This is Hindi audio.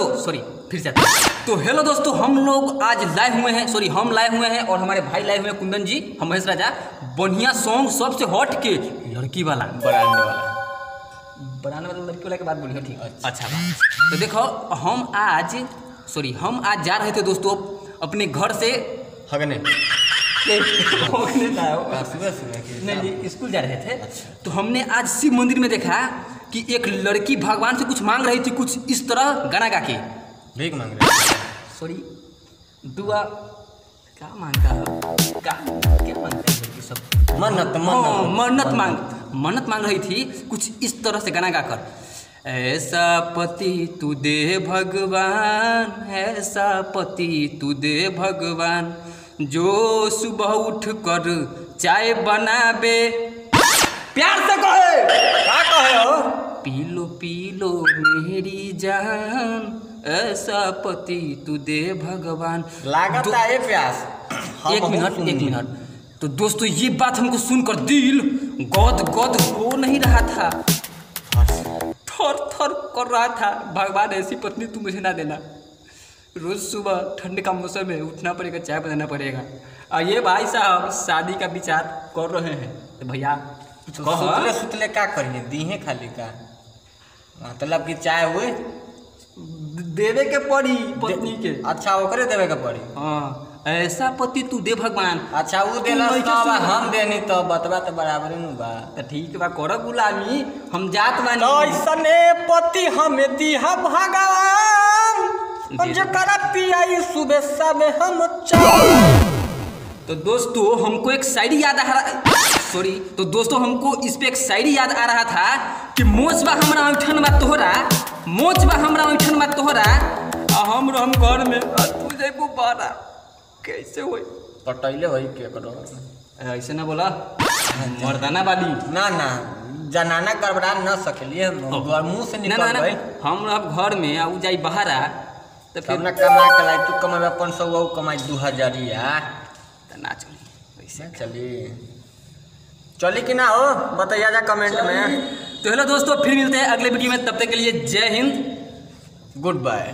दोस्तों सॉरी फिर से तो हेलो दोस्तों हम लोग आज लाए हुए हैं सॉरी हम लाए हुए हैं और हमारे भाई लाए हुए हैं कुंदन जी हम महेश राजा। बढ़िया सॉन्ग सबसे हॉट के लड़की वाला। ब्रांड वाला। बनाने वाला लड़की वाला के बात बोलिए ठीक। अच्छा। अच्छा तो देखो हम आज सॉरी हम आज जा रहे थे दोस्तों अपने घर से हगने। सुबह सुबह की नहीं नहीं स्कूल जा रहे थे। अच्छा। तो हमने आज शिव मंदिर में देखा कि एक लड़की भगवान से कुछ मांग रही थी कुछ इस तरह गाना गा के। भीख मांग रहे सॉरी दुआ क्या माँगता है? क्या क्या माँगता है सब? मन्नत हाँ, मन्नत मन्नत मांग मन्नत मांग रही थी कुछ इस तरह से गाना गाकर। ऐसा पति तू दे भगवान ऐसा पति तू दे भगवान। जो सुबह उठ कर चाय बनाबे प्यार से कहे। का कहे हो? पी लो पी लो मेरी जान ऐसा पति तू दे भगवान। लागत है प्यास। एक बहुत मिनट एक मिनट। तो दोस्तों ये बात हमको सुनकर दिल गद गद हो नहीं रहा था। थर थर कर रहा था। भगवान ऐसी पत्नी तू मुझे ना देना। रोज सुबह ठंड का मौसम है उठना पड़ेगा चाय बनाना पड़ेगा। और ये भाई साहब शादी का विचार कर रहे हैं। तो भैया तो सुतले सुतले का करिए दीहे खाली का? मतलब कि चाय हुए? देवे के पड़ी पत्नी के। अच्छा ओकरे देवे के पड़ी। हाँ ऐसा पति तू दे भगवान। अच्छा वो देला सुन। हम देनी तो बतबा तो बराबर नु बा। तो ठीक बा कर गुलामी हम जात बानी। कैसने पति हमें दिया भगवान। जकरा पियाई सुबह सब हम तो दोस्तों हमको एक शायरी याद आ रहा सॉरी तो दोस्तों हमको इस पे एक शायरी याद आ रहा था कि मोच बा हमरा ऐठन बा तोहरा मोच बा हमरा ऐठन बा तोहरा आ हम रहम घर में आ तू जइबू बारा। कैसे होई? पटैले होई के करो ऐसे ना बोला? मर्दाना वाली ना ना जनाना गड़बड़ा न सकलिए हम। मुँह से निकल ना हम रहब घर में आ उ जाई बहारा। तो फिर ना कमा के लाए तू कमाई अपन सौ वो कमाई दू हज़ार तो ना चली वैसे चली चली कि ना हो बताइए जा कमेंट में तो हेलो दोस्तों फिर मिलते हैं अगले वीडियो में तब तक के लिए जय हिंद। Good bye